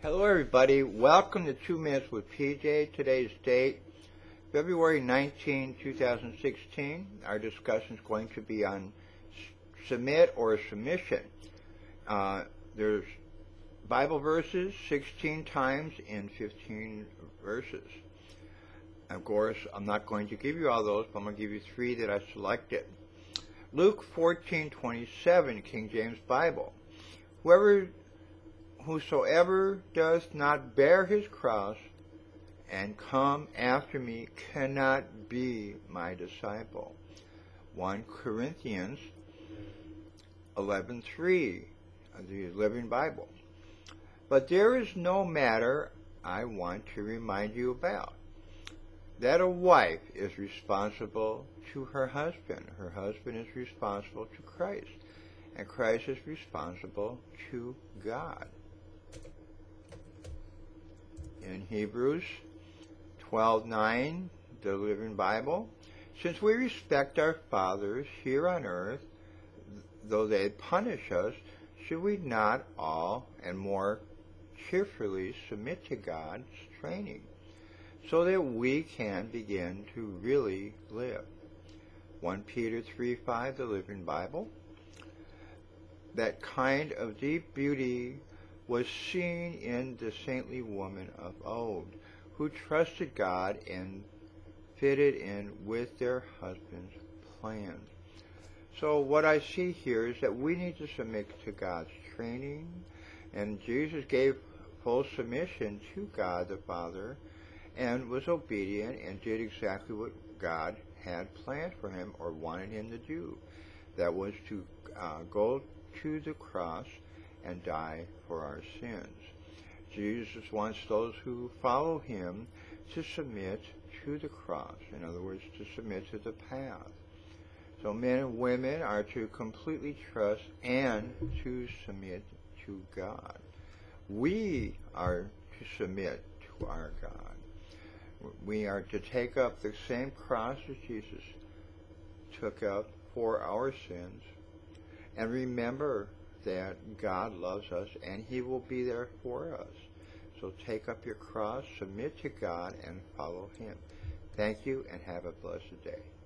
Hello, everybody. Welcome to Two Minutes with PJ. Today's date, February 19, 2016. Our discussion is going to be on submit or submission. Uh, there's Bible verses 16 times in 15 verses. Of course, I'm not going to give you all those, but I'm going to give you three that I selected. Luke 14:27, King James Bible. Whoever whosoever does not bear his cross and come after me cannot be my disciple. 1 Corinthians 11:3, uh, the Living Bible. But there is no matter I want to remind you about. That a wife is responsible to her husband. Her husband is responsible to Christ. And Christ is responsible to God. In Hebrews 12:9, the Living Bible, since we respect our fathers here on earth, though they punish us, should we not all and more cheerfully submit to God's training so that we can begin to really live? 1 Peter 3:5, the Living Bible. That kind of deep beauty was seen in the saintly woman of old, who trusted God and fitted in with their husband's plans. So what I see here is that we need to submit to God's training, and Jesus gave full submission to God the Father and was obedient and did exactly what God had planned for him or wanted him to do. That was to uh, go to the cross and die for our sins. Jesus wants those who follow him to submit to the cross. In other words, to submit to the path. So men and women are to completely trust and to submit to God. We are to submit to our God. We are to take up the same cross that Jesus took up for our sins. And remember that God loves us and He will be there for us. So take up your cross, submit to God, and follow Him. Thank you, and have a blessed day.